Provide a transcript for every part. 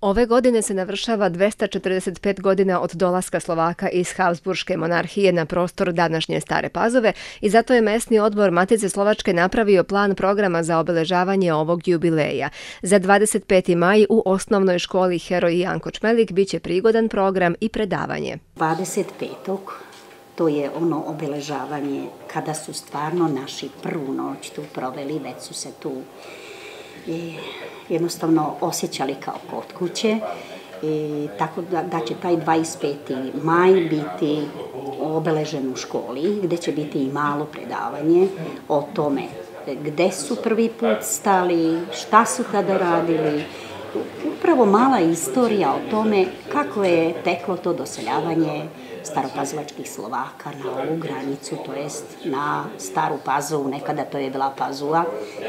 Ove godine se navršava 245 godina od dolaska Slovaka iz Habsburške monarhije na prostor današnje Stare Pazove i zato je mesni odbor Matice Slovačke napravio plan programa za obeležavanje ovog jubileja. Za 25. maj u osnovnoj školi Heroj Janko Čmelik biće prigodan program i predavanje. 25. to je ono obeležavanje kada su stvarno naši prvu noć tu proveli, već su se tu i jednostavno osjećali kao kod kuće. I tako da, da će taj 25. maj biti obeležen u školi, gde će biti i malo predavanje o tome gde su prvi put stali, šta su tada radili, upravo mala istorija o tome kako je teklo to doseljavanje staropazlačkih Slovaka na ovu granicu, to jest na staru Pazovu, nekada to je bila Pazova,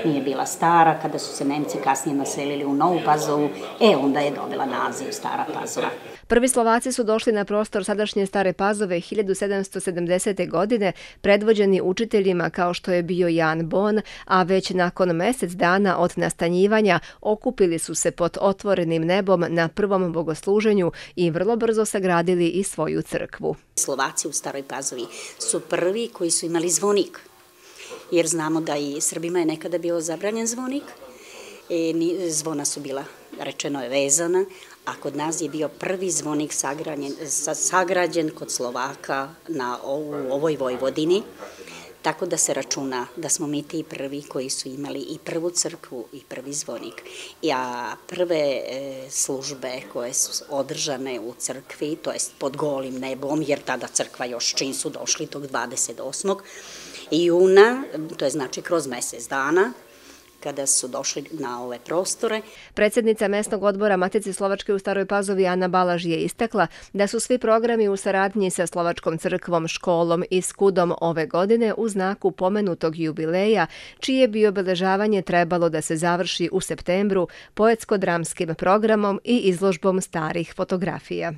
nije bila stara, kada su se Nemci kasnije naselili u Novu Pazovu, e onda je dobila naziv Stara Pazova. Prvi Slovaci su došli na prostor sadašnje Stare Pazove 1770. godine, predvođeni učiteljima kao što je bio Jan Bon, a već nakon mesec dana od nastanjivanja okupili su se pod otvorenim nebom na prvom bogosluženju i vrlo brzo sagradili i svoju crkvu. Slovaci u Staroj Pazovi su prvi koji su imali zvonik, jer znamo da i Srbima je nekada bio zabranjen zvonik, e, zvona su bila, rečeno je vezana, a kod nas je bio prvi zvonik sagrađen, sagrađen kod Slovaka na ovu, ovoj Vojvodini, tako da se računa da smo mi ti prvi koji su imali i prvu crkvu i prvi zvonik. A prve e, službe koje su održane u crkvi, to jest pod golim nebom, jer tada crkva još čin su došli tog 28. juna, to je znači kroz mesec dana, kada su došli na ove prostore. Predsjednica mesnog odbora Matice Slovačke u Staroj Pazovi Ana Balaž je istakla da su svi programi u saradnji sa Slovačkom crkvom, školom i skudom ove godine u znaku pomenutog jubileja, čije bi obeležavanje trebalo da se završi u septembru poetsko-dramskim programom i izložbom starih fotografija.